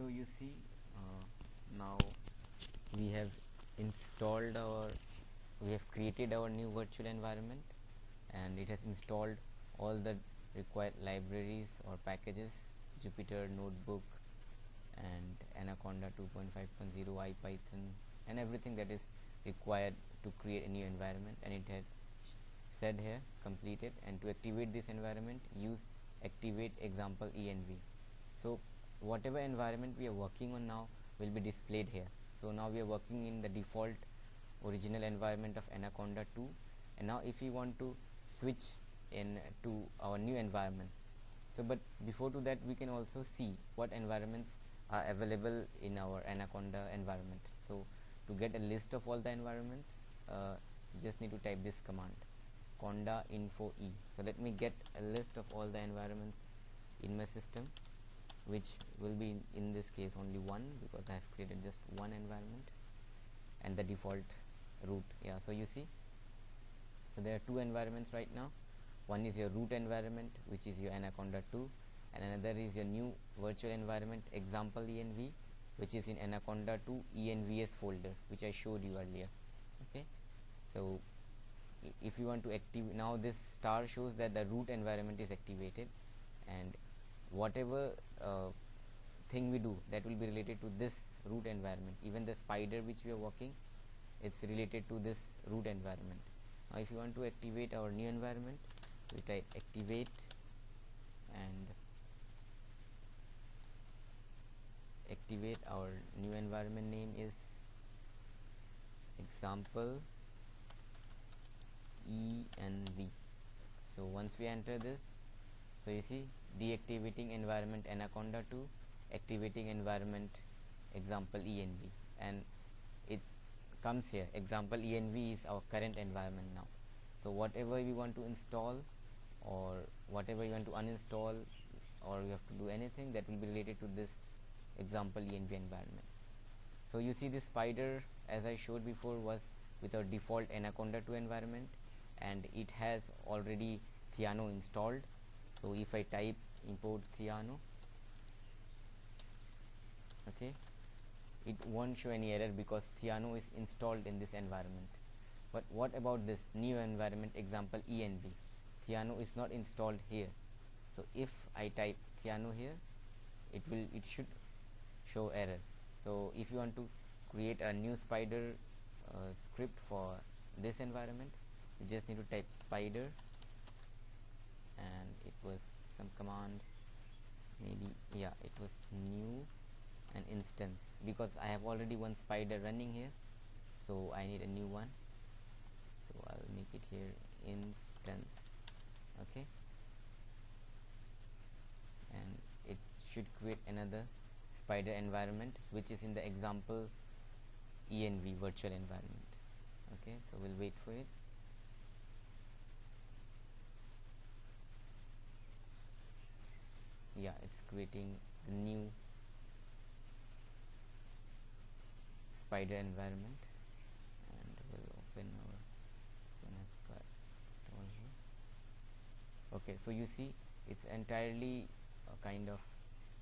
so you see uh, now we have installed our we have created our new virtual environment and it has installed all the required libraries or packages Jupyter notebook and Anaconda 2.5.0 IPython and everything that is required to create a new environment and it has said here completed and to activate this environment use activate example env so whatever environment we are working on now will be displayed here. So now we are working in the default original environment of anaconda 2 and now if we want to switch in to our new environment. So but before to that we can also see what environments are available in our anaconda environment. So to get a list of all the environments uh, just need to type this command conda info e. So let me get a list of all the environments in my system which will be in, in this case only one because I have created just one environment and the default root yeah so you see. So there are two environments right now. One is your root environment which is your anaconda 2 and another is your new virtual environment example env which is in anaconda 2 envs folder which i showed you earlier okay? So if you want to active now this star shows that the root environment is activated and whatever uh, thing we do that will be related to this root environment even the Spyder which we are working it's related to this root environment. Now if you want to activate our new environment we type activate and activate our new environment name is example env so once we enter this so you see deactivating environment anaconda 2 activating environment example env and it comes here. Example env is our current environment now. So whatever we want to install or whatever you want to uninstall or you have to do anything that will be related to this example env environment. So you see this Spyder as I showed before was with our default anaconda 2 environment and it has already Theano installed so if I type import Theano okay? It won't show any error because Theano is installed in this environment. But what about this new environment example env Theano is not installed here. So if I type Theano here it will it should show error. So if you want to create a new Spyder uh, script for this environment you just need to type Spyder and it was some command maybe yeah it was new an instance. Because I have already one Spyder running here so I need a new one. So I'll make it here instance okay? And it should create another Spyder environment which is in the example env virtual environment okay? So we'll wait for it yeah it's creating the new Spyder environment. And we'll open our okay so you see it's entirely a kind of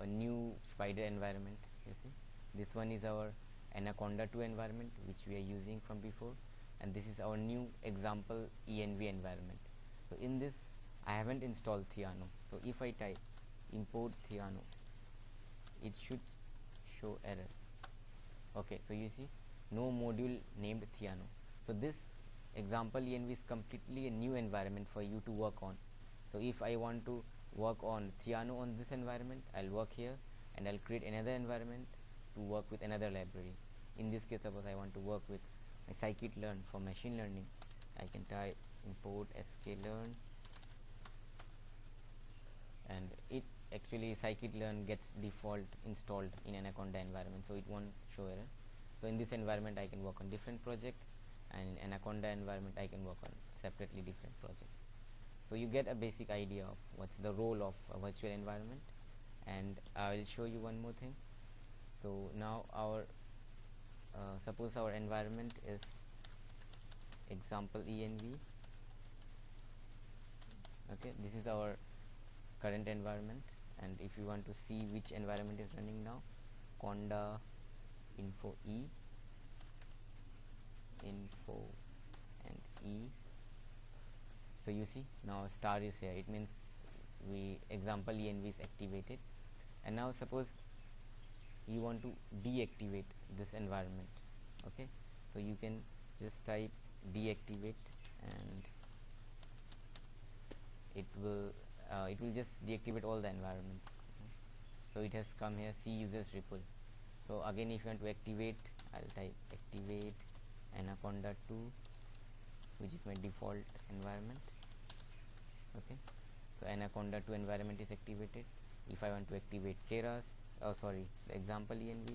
a new Spyder environment you see. This one is our anaconda 2 environment which we are using from before. And this is our new example env environment. So in this I haven't installed Theano so if I type import Theano it should show error. Okay so you see no module named Theano so this example env is completely a new environment for you to work on. So if I want to work on Theano on this environment I'll work here and I'll create another environment to work with another library. In this case suppose I want to work with my scikit-learn for machine learning. I can type import sklearn and it actually scikit-learn gets default installed in anaconda environment so it won't show error. So in this environment I can work on different project and in anaconda environment I can work on separately different project. So you get a basic idea of what's the role of a virtual environment and I will show you one more thing. So now our uh, suppose our environment is example env okay this is our current environment and if you want to see which environment is running now conda info e info and e. So you see now star is here. It means we example env is activated. And now suppose you want to deactivate this environment okay? So you can just type deactivate and it will uh, it will just deactivate all the environments. So it has come here c users ripple. So again if you want to activate I'll type activate anaconda 2 which is my default environment. Okay. So anaconda 2 environment is activated. If I want to activate keras oh sorry the example env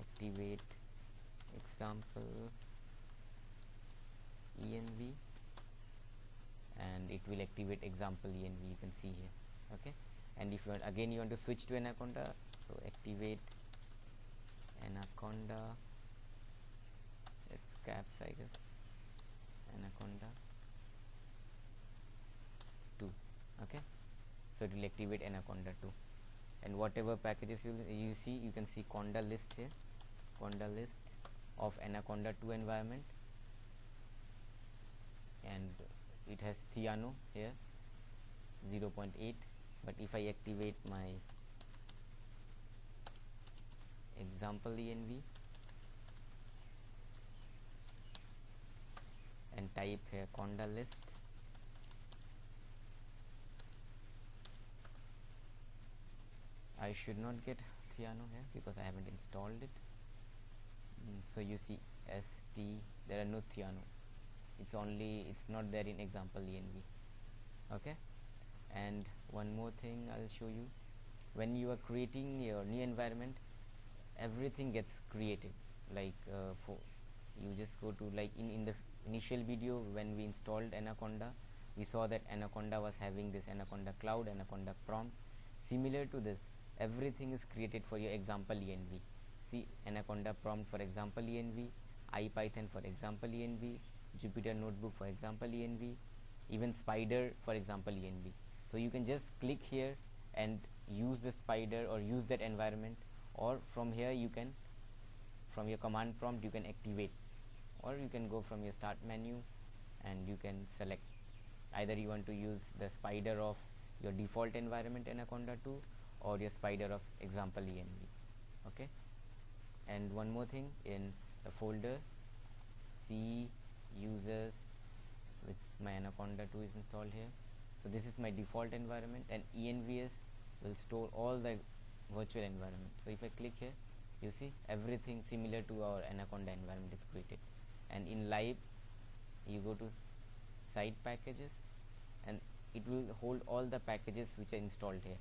activate example env will activate example env you can see here okay? And if you want again you want to switch to anaconda so activate anaconda. It's caps I guess. Anaconda 2 okay? So it will activate anaconda 2 and whatever packages you you see you can see conda list here. Conda list of anaconda 2 environment. And it has Theano here 0.8 but if I activate my example env and type here conda list I should not get Theano here because I haven't installed it. Mm, so you see st there are no Theano it's only it's not there in example env okay? And one more thing I'll show you. When you are creating your new environment everything gets created like uh, for you just go to like in, in the initial video when we installed anaconda we saw that anaconda was having this anaconda cloud anaconda prompt. Similar to this everything is created for your example env see anaconda prompt for example env ipython for example env jupyter notebook for example env even Spyder for example env so you can just click here and use the Spyder or use that environment or from here you can from your command prompt you can activate. Or you can go from your start menu and you can select. Either you want to use the Spyder of your default environment anaconda 2 or your Spyder of example env okay? And one more thing in the folder c users which my anaconda 2 is installed here. So this is my default environment and envs will store all the virtual environment. So if I click here you see everything similar to our anaconda environment is created. And in lib you go to site packages and it will hold all the packages which are installed here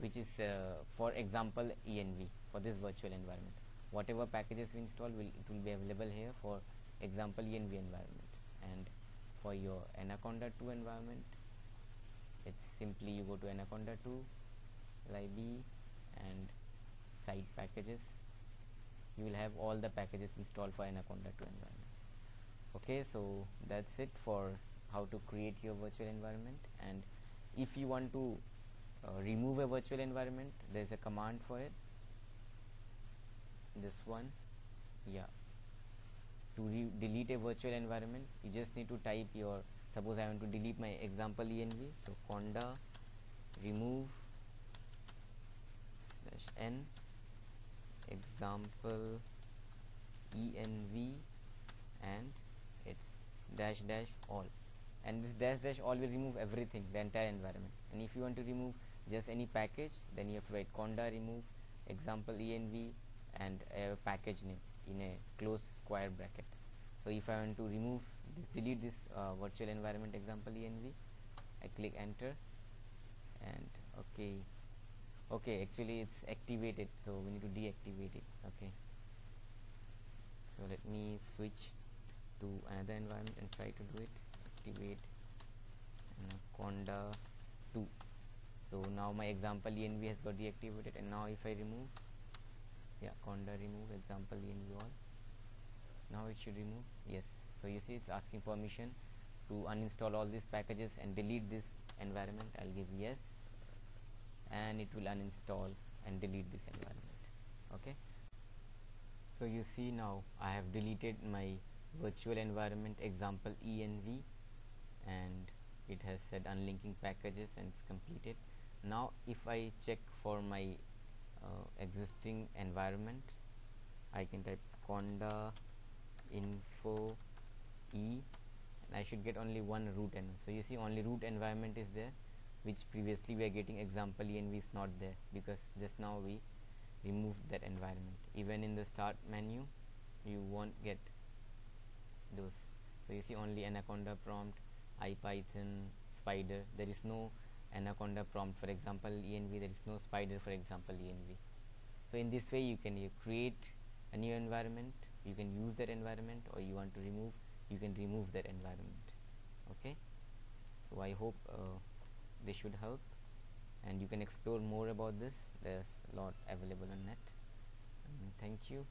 which is uh, for example env for this virtual environment. Whatever packages we install will it will be available here for example env environment. And for your anaconda 2 environment it's simply you go to anaconda 2 lib and site packages. You will have all the packages installed for anaconda 2 environment. Okay so that's it for how to create your virtual environment. And if you want to uh, remove a virtual environment there's a command for it. This one yeah to delete a virtual environment you just need to type your suppose I want to delete my example env so conda remove slash n example env and it's dash dash all. And this dash dash all will remove everything the entire environment. And if you want to remove just any package then you have to write conda remove example env and a package name in a close square bracket. So if I want to remove this delete this uh, virtual environment example env I click enter and okay okay actually it's activated. So we need to deactivate it okay. So let me switch to another environment and try to do it. Activate anaconda 2 so now my example env has got deactivated and now if I remove yeah conda remove example env all now it should remove? Yes. So you see it's asking permission to uninstall all these packages and delete this environment. I'll give yes. And it will uninstall and delete this environment. Okay? So you see now I have deleted my virtual environment example env and it has said unlinking packages and it's completed. Now if I check for my uh, existing environment I can type conda info e and I should get only one root and so you see only root environment is there which previously we are getting example env is not there because just now we removed that environment. Even in the start menu you won't get those. So you see only anaconda prompt ipython Spyder. There is no anaconda prompt for example env there is no Spyder for example env so in this way you can you create a new environment you can use that environment or you want to remove you can remove that environment okay? So i hope uh, this should help and you can explore more about this. There's a lot available on net. And thank you